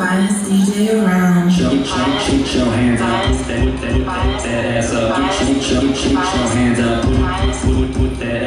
finest DJ around. Show, show, show, show hands up, put that, put that, put that, ass up. Show, show, show, show hands up, put, put, put, put that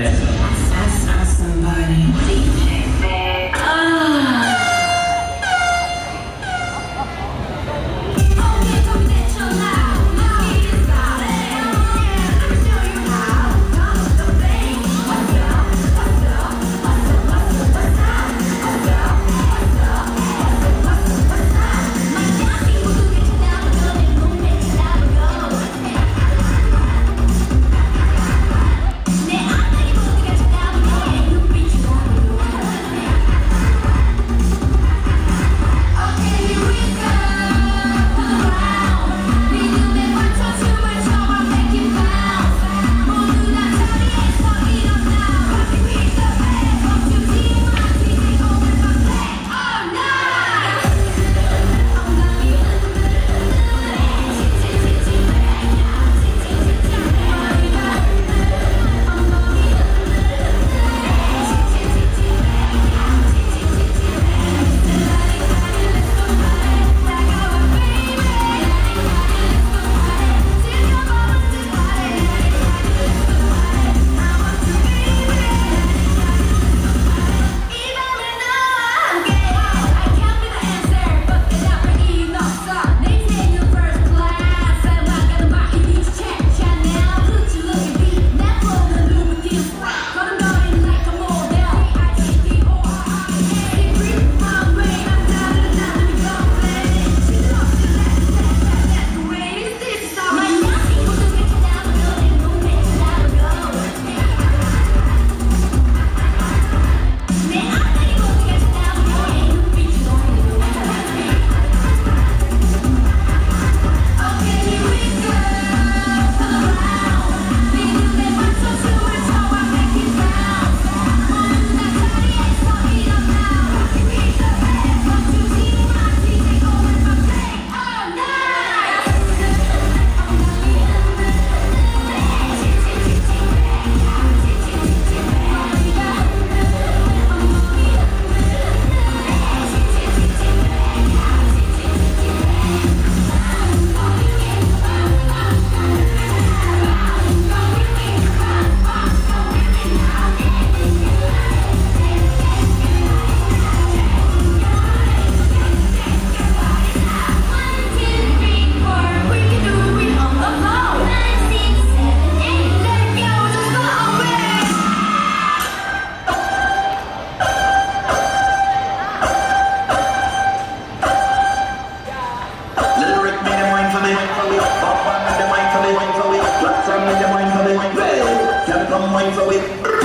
Come on, mind for me, mind for me. Come on, mind for me, mind for me. Come on, mind for me.